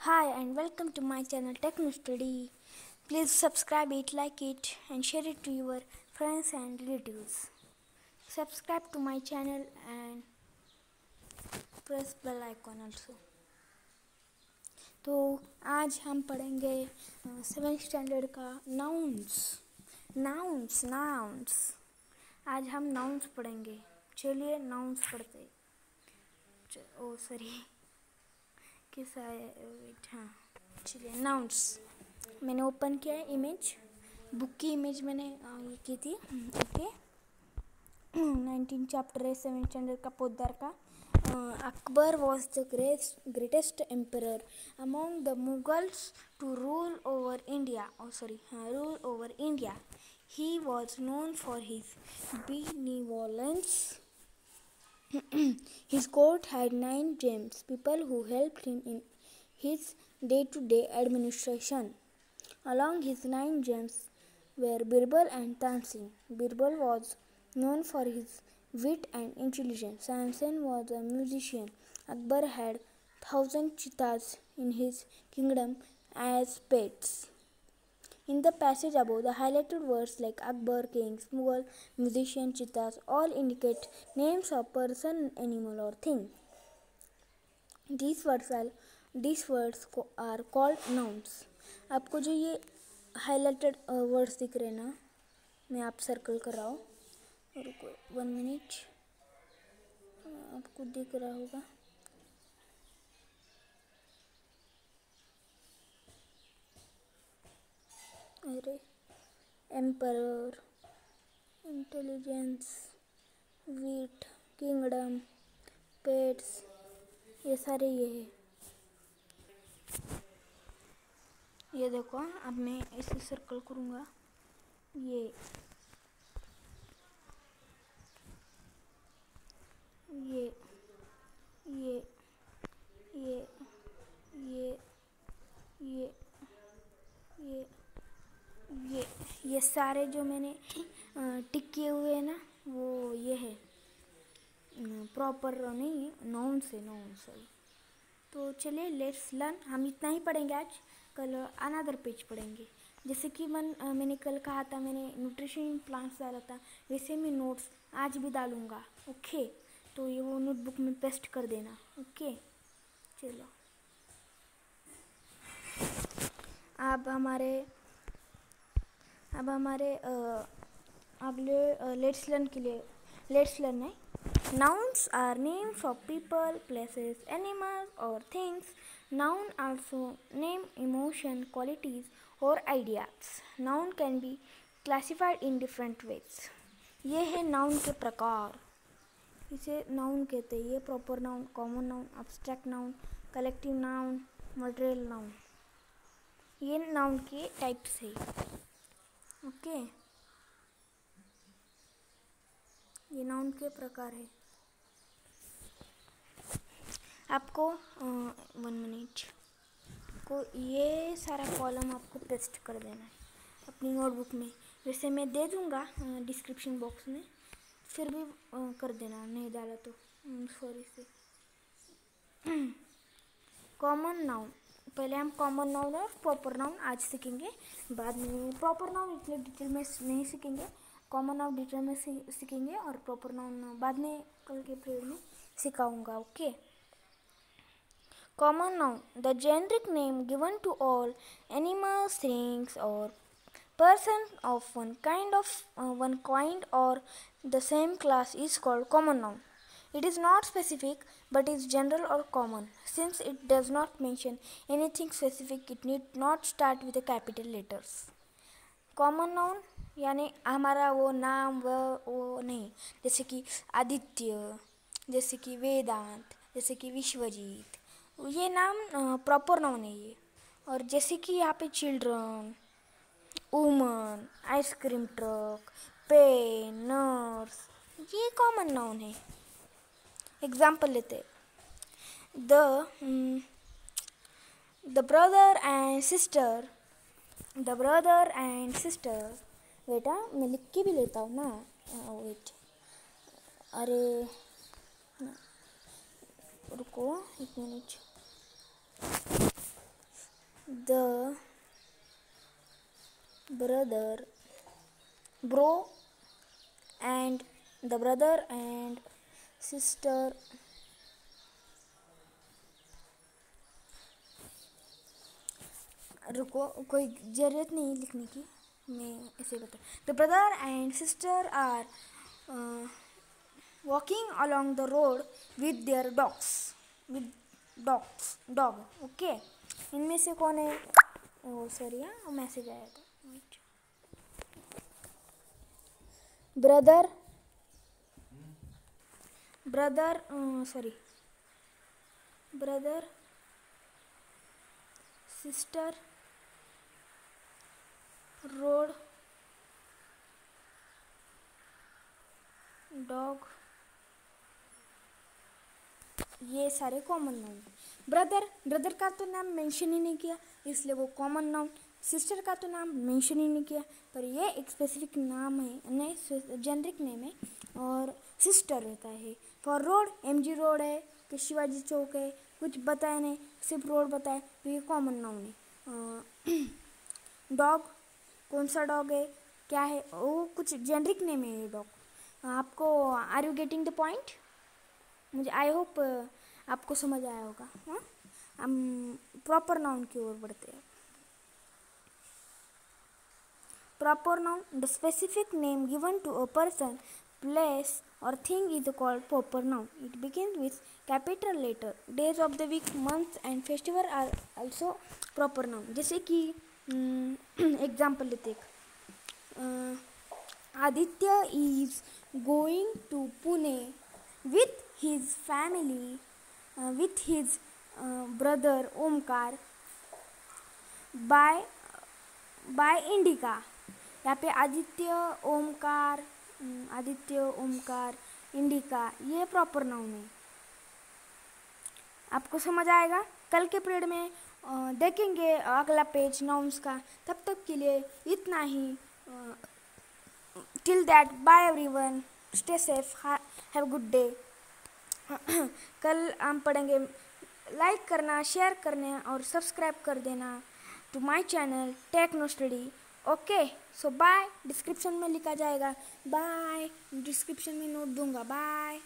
Hi and welcome to my channel Techno Study. Please subscribe it, like it, and share it to your friends and relatives. Subscribe to my channel and press bell icon also. तो आज हम पढ़ेंगे seventh standard का nouns nouns nouns आज हम nouns पढ़ेंगे चलिए nouns पढ़ते ओ सॉरी किस हाँ चलिए नाउन्स मैंने ओपन किया है इमेज बुक की इमेज मैंने ये की थी. ओके नाइनटीन चैप्टर है सेवन स्टैंडर्ड का पोदार का. Akbar was the great greatest emperor among the Mughals to rule over India oh sorry rule over India he was known for his benevolence. his court had nine gems, people who helped him in his day to day administration. Along his nine gems were Birbal and Tansin. Birbal was known for his wit and intelligence. Tansin was a musician. Akbar had thousand cheetahs in his kingdom as pets. In the passage above, the highlighted words like Akbar, kings, Mughal, musician, cheetahs all indicate names of person, animal, or thing. These words are these words are called nouns. आपको जो ये highlighted words दिख रहे हैं ना मैं आप circle कर रहा हूँ रुको वन मिनट आपको दिख रहा होगा अरे एम्पर इंटेलिजेंस, वीट, किंगडम, पेट्स, ये सारे ये है। ये देखो, अब मैं इसे सर्कल करूँगा। ये ये ये ये ये ये ये ये सारे जो मैंने टिक किए हुए हैं ना, वो ये है। प्रॉपर नहीं नाउन से नाउन सॉरी तो चलिए लेट्स लर्न हम इतना ही पढ़ेंगे आज, कल अनदर पेज पढ़ेंगे। जैसे कि मन मैंने कल कहा था, मैंने न्यूट्रिशन प्लान्स डाला था, वैसे मैं नोट्स आज भी डालूँगा ओके तो ये वो नोटबुक में पेस्ट कर देना ओके चलो। अब हमारे अब हमारे अब लेट्स लर्न के लिए लेट्स लर्न है। Nouns are names of people places animals और things noun also name emotion qualities और ideas noun can be classified in different ways ये है नाउन के प्रकार। इसे नाउन कहते हैं। ये proper noun common noun abstract noun collective noun material noun ये नाउन के टाइप्स है। ओके। ये नाउन के प्रकार है। आपको वन मिनट को ये सारा कॉलम आपको पेस्ट कर देना है, अपनी नोटबुक में। वैसे मैं दे दूँगा डिस्क्रिप्शन बॉक्स में, फिर भी कर देना, नहीं डाला तो। सॉरी से। कॉमन नाउन पहले हम कॉमन नाउन और प्रॉपर नाउन आज सीखेंगे। बाद में प्रॉपर नाउन इतने डिटेल में नहीं सीखेंगे। कॉमन नाउन डिटेल में सीखेंगे और प्रॉपर नाउन बाद में कल के पीरियड में सिखाऊँगा okay common noun the generic name given to all animals things और of one kind of uh, one kind or the same class is called common noun. It is not specific but is general or common since it does not mention anything specific it need not start with a capital letters common noun यानी हमारा वो नाम वो वो नहीं जैसे कि आदित्य जैसे कि वेदांत जैसे कि विश्वजीत ये नाम प्रॉपर नाउन है ये और जैसे कि यहाँ पे children woman ice cream truck pen nurse ये कॉमन नाउन है एग्ज़ाम्पल लेते the the brother and sister the brother and sister बेटा मैं लिख के भी लेता हूँ ना। वेट अरे, रुको, एक minute the brother, bro and the brother and sister. रुको, कोई ज़रूरत नहीं लिखने की, मैं ऐसे बता the brother and sister are walking along the road with their dogs with dogs dog okay इनमें से कौन है? ओ सॉरी हाँ मैसेज आया था। Brother brother sorry brother sister road dog ये सारे कॉमन नाउन ब्रदर ब्रदर का तो नाम मेंशन ही नहीं किया, इसलिए वो कॉमन नाउन सिस्टर का तो नाम मेंशन ही नहीं किया, पर ये एक स्पेसिफिक नाम है, नहीं जेनरिक नेम है, और सिस्टर रहता है। फॉर रोड एमजी रोड है, कि शिवाजी चौक है, कुछ बताया नहीं, सिर्फ़ रोड बताए तो ये कॉमन नाउन है। डॉग कौन सा डॉग है, क्या है, वो कुछ जेनरिक नेम है ये डॉग आपको are you getting the point मुझे आई होप आपको समझ आया होगा हाँ? हम प्रॉपर नाउन की ओर बढ़ते हैं। Proper noun the specific name given to a person place और thing is called proper noun it begin with capital letter days of the week month and festival are also proper noun जैसे कि example लेते Aditya is going to Pune with his family with his brother Omkar by by Indica यहाँ पे आदित्य ओमकार आदित्य, ओमकार, इंडिका, ये proper noun है। आपको समझ आएगा? कल के पीरियड में देखेंगे अगला पेज नाउन्स का। तब तक के लिए इतना ही till that bye everyone stay safe have good day कल हम पढ़ेंगे लाइक करना शेयर करना और सब्सक्राइब कर देना to my channel Techno Study okay so bye description में लिखा जाएगा. बाय डिस्क्रिप्शन में नोट दूँगा. बाय